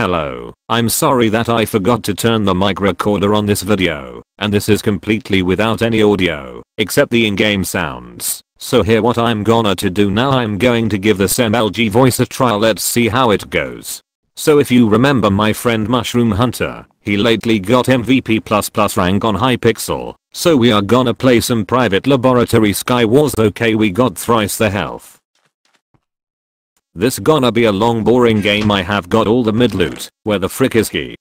Hello, I'm sorry that I forgot to turn the mic recorder on this video, and this is completely without any audio, except the in-game sounds. So here what I'm gonna to do now I'm going to give this MLG voice a trial let's see how it goes. So if you remember my friend Mushroom Hunter, he lately got MVP++ rank on Hypixel, so we are gonna play some private laboratory Sky Wars okay we got thrice the health. This gonna be a long boring game I have got all the mid loot, where the frick is he?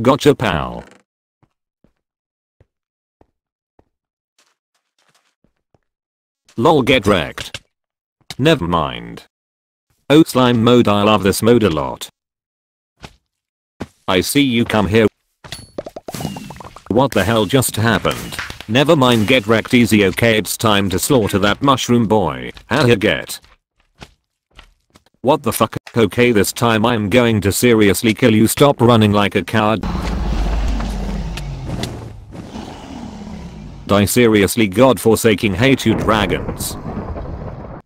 Gotcha pal. Lol get wrecked. Never mind. Oh slime mode I love this mode a lot. I see you come here. What the hell just happened? Never mind get wrecked easy okay it's time to slaughter that mushroom boy. How you get? What the fuck? Okay this time I'm going to seriously kill you stop running like a coward. I seriously godforsaking hate you dragons.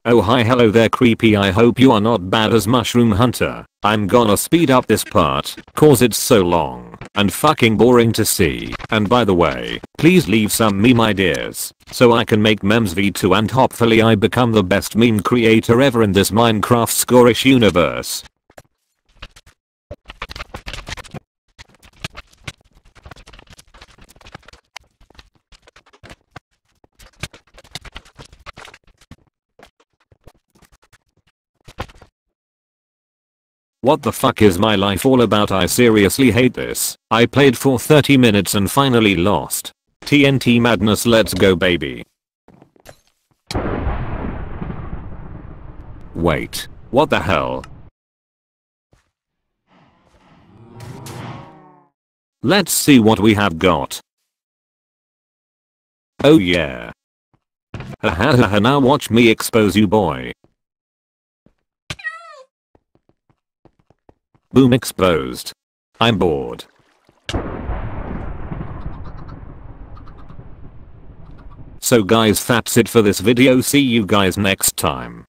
Oh hi hello there creepy I hope you are not bad as mushroom hunter. I'm gonna speed up this part, cause it's so long, and fucking boring to see. And by the way, please leave some meme ideas, so I can make memes v2 and hopefully I become the best meme creator ever in this Minecraft scorish universe. What the fuck is my life all about I seriously hate this. I played for 30 minutes and finally lost. TNT madness let's go baby. Wait. What the hell? Let's see what we have got. Oh yeah. Ha ha ha now watch me expose you boy. Boom exposed. I'm bored. So guys that's it for this video see you guys next time.